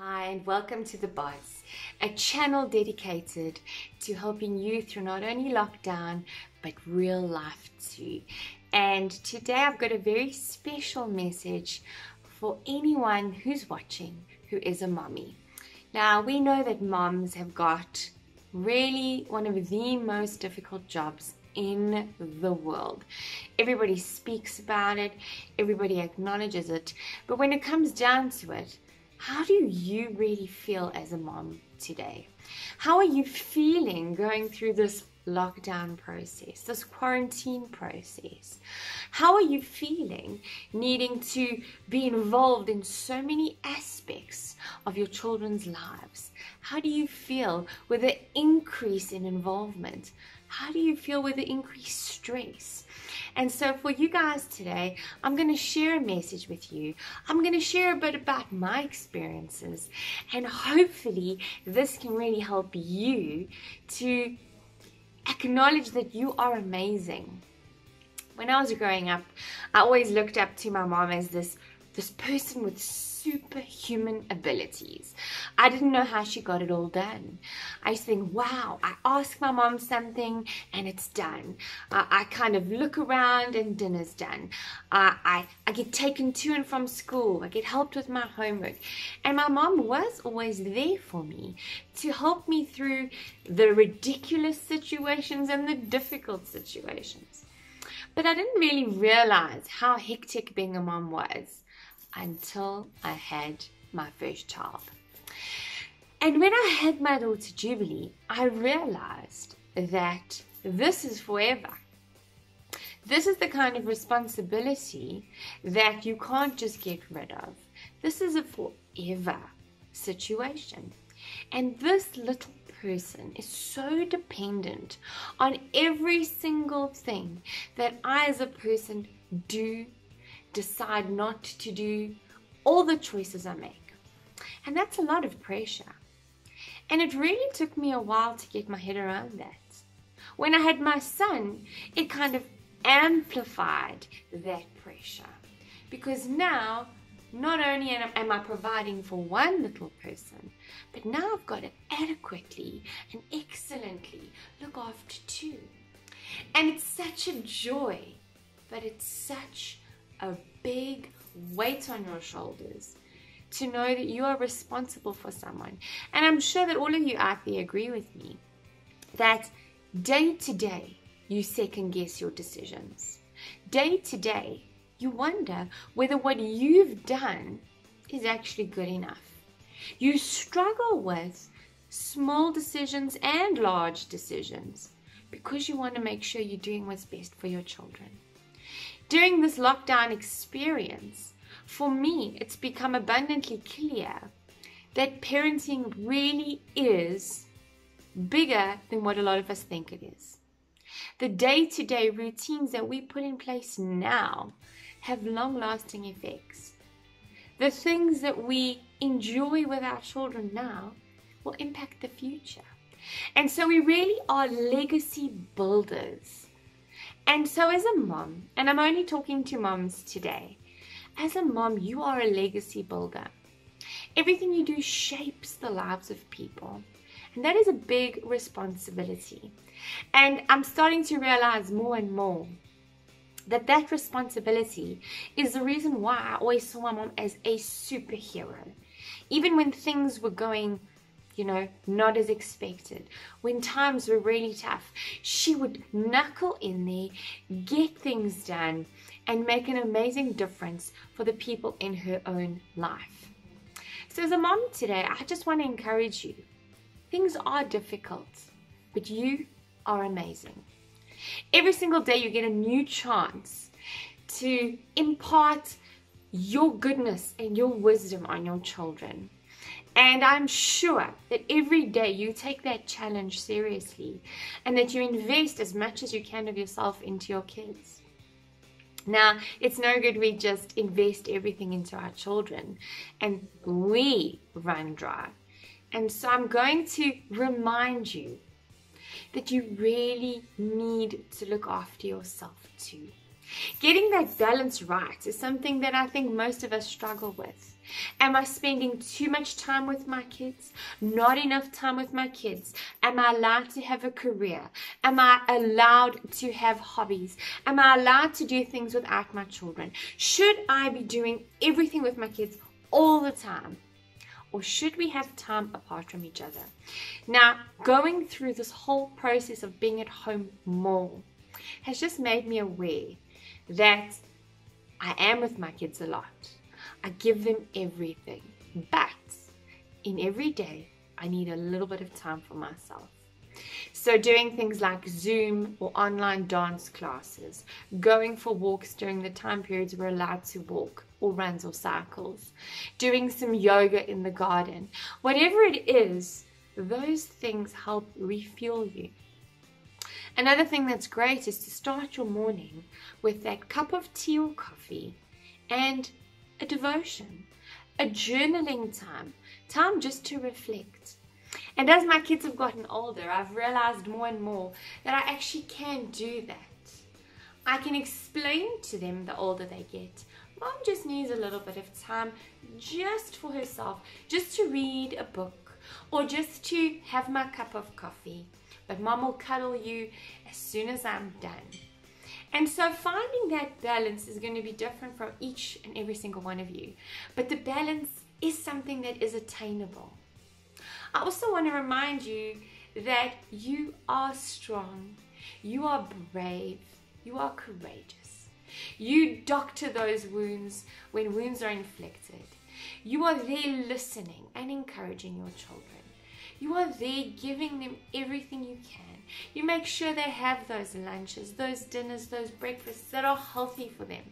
Hi, and welcome to The Bodds, a channel dedicated to helping you through not only lockdown but real life too. And today I've got a very special message for anyone who's watching who is a mommy. Now, we know that moms have got really one of the most difficult jobs in the world. Everybody speaks about it, everybody acknowledges it, but when it comes down to it, how do you really feel as a mom today? How are you feeling going through this lockdown process, this quarantine process? How are you feeling needing to be involved in so many aspects of your children's lives? How do you feel with the increase in involvement? How do you feel with the increased stress? And so, for you guys today, I'm going to share a message with you. I'm going to share a bit about my experiences, and hopefully, this can really help you to acknowledge that you are amazing. When I was growing up, I always looked up to my mom as this this person with superhuman abilities. I didn't know how she got it all done. I used to think, wow, I ask my mom something and it's done. Uh, I kind of look around and dinner's done. Uh, I, I get taken to and from school. I get helped with my homework. And my mom was always there for me to help me through the ridiculous situations and the difficult situations. But I didn't really realize how hectic being a mom was until I had my first child. And when I had my daughter Jubilee, I realized that this is forever. This is the kind of responsibility that you can't just get rid of. This is a forever situation. And this little person is so dependent on every single thing that I, as a person, do decide not to do all the choices I make. And that's a lot of pressure. And it really took me a while to get my head around that. When I had my son, it kind of amplified that pressure. Because now, not only am I providing for one little person, but now I've got to adequately and excellently look after two. And it's such a joy, but it's such a big weight on your shoulders to know that you are responsible for someone. And I'm sure that all of you out there agree with me that day to day you second guess your decisions. Day to day you wonder whether what you've done is actually good enough. You struggle with small decisions and large decisions because you want to make sure you're doing what's best for your children. During this lockdown experience, for me, it's become abundantly clear that parenting really is bigger than what a lot of us think it is. The day to day routines that we put in place now have long lasting effects. The things that we enjoy with our children now will impact the future. And so we really are legacy builders and so, as a mom, and I'm only talking to moms today, as a mom, you are a legacy builder. Everything you do shapes the lives of people. And that is a big responsibility. And I'm starting to realize more and more that that responsibility is the reason why I always saw my mom as a superhero. Even when things were going you know, not as expected. When times were really tough, she would knuckle in there, get things done, and make an amazing difference for the people in her own life. So, as a mom today, I just want to encourage you. Things are difficult, but you are amazing. Every single day, you get a new chance to impart your goodness and your wisdom on your children. And I'm sure that every day you take that challenge seriously and that you invest as much as you can of yourself into your kids. Now, it's no good we just invest everything into our children and we run dry. And so I'm going to remind you that you really need to look after yourself too. Getting that balance right is something that I think most of us struggle with. Am I spending too much time with my kids? Not enough time with my kids? Am I allowed to have a career? Am I allowed to have hobbies? Am I allowed to do things without my children? Should I be doing everything with my kids all the time? Or should we have time apart from each other? Now, going through this whole process of being at home more has just made me aware that I am with my kids a lot I give them everything. But in every day, I need a little bit of time for myself. So, doing things like Zoom or online dance classes, going for walks during the time periods we're allowed to walk, or runs or cycles, doing some yoga in the garden, whatever it is, those things help refuel you. Another thing that's great is to start your morning with that cup of tea or coffee and a devotion, a journaling time, time just to reflect. And as my kids have gotten older, I've realized more and more that I actually can do that. I can explain to them the older they get. Mom just needs a little bit of time just for herself, just to read a book or just to have my cup of coffee. But mom will cuddle you as soon as I'm done. And so finding that balance is going to be different from each and every single one of you. But the balance is something that is attainable. I also want to remind you that you are strong, you are brave, you are courageous. You doctor those wounds when wounds are inflicted. You are there listening and encouraging your children. You are there giving them everything you can. You make sure they have those lunches, those dinners, those breakfasts that are healthy for them.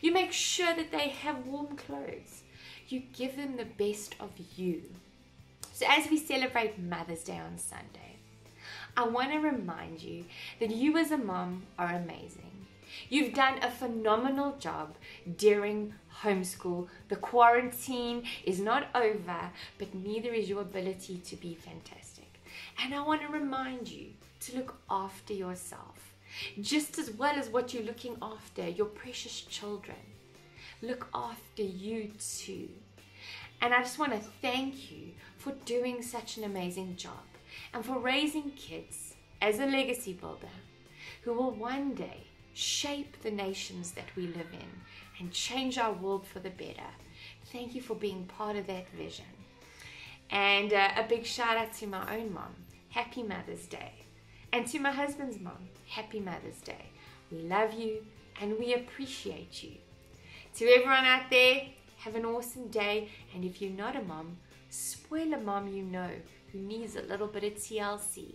You make sure that they have warm clothes. You give them the best of you. So, as we celebrate Mother's Day on Sunday, I want to remind you that you as a mom are amazing. You've done a phenomenal job during homeschool. The quarantine is not over, but neither is your ability to be fantastic. And I want to remind you to look after yourself just as well as what you're looking after your precious children. Look after you too. And I just want to thank you for doing such an amazing job and for raising kids as a legacy builder who will one day shape the nations that we live in and change our world for the better. Thank you for being part of that vision. And uh, a big shout out to my own mom. Happy Mother's Day. And to my husband's mom, Happy Mother's Day. We love you and we appreciate you. To everyone out there, have an awesome day. And if you're not a mom, spoil a mom you know who needs a little bit of TLC.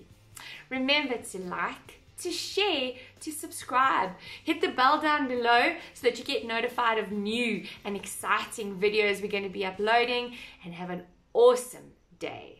Remember to like, to share, to subscribe. Hit the bell down below so that you get notified of new and exciting videos we're going to be uploading. And have an awesome day.